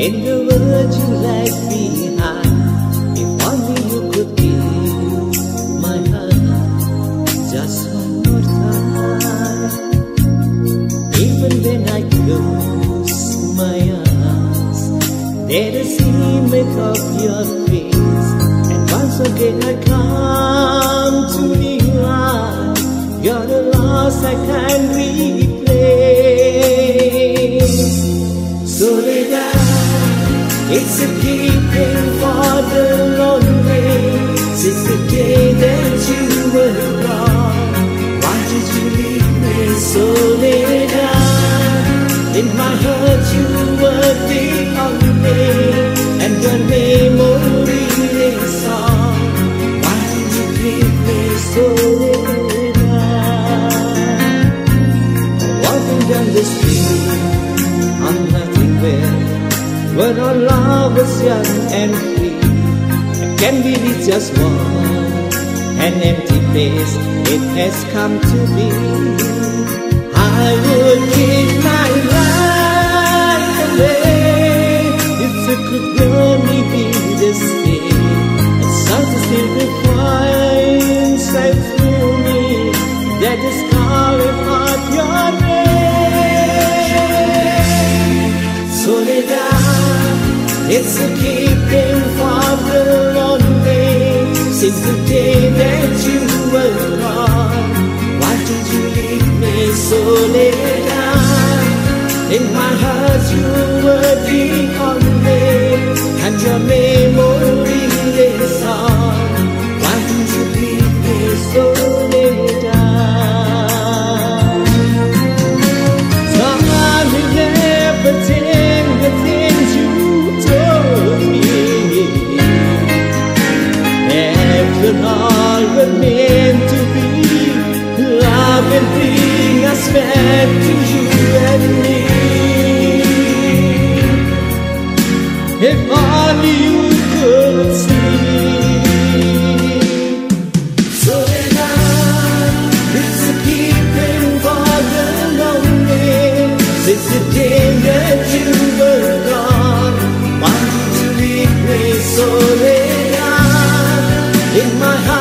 In the words you left behind If only you could give my heart Just one more time Even when I close my eyes There is image of your face And once again I come to realize You're the lost, I can't In my heart you were the only, and your memory lives on. Why you leave me, Soledad? Walking down the street, I'm nothing where, our love was young and free. I can believe just one, an empty place it has come to be. I would lonely since the day that you were. Why did you leave me, Soledad? In my heart you were the only, and your memory everything I spent to you and me. If only you could see. Is keeping the lonely. Since the day that you were gone, in my heart.